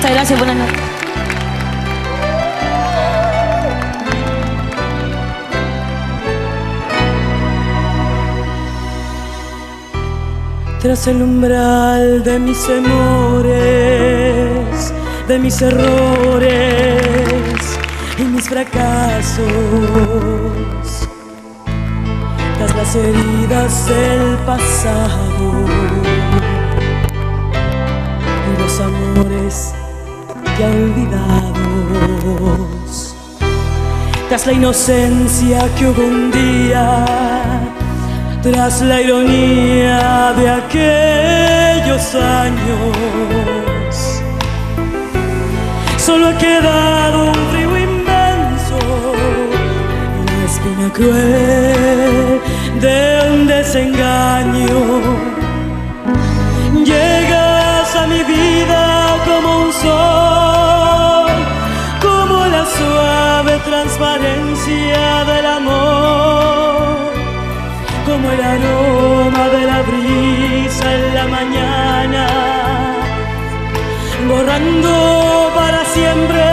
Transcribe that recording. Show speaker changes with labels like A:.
A: Gracias, buenas noches.
B: Tras el umbral de mis temores, de mis errores y mis fracasos, tras las heridas del pasado y los amores ya olvidados, tras la inocencia que hubo un día tras la ironía de aquellos años, solo ha quedado un frío inmenso, una espina cruel de un desengaño. transparencia del amor, como el aroma de la brisa en la mañana, borrando para siempre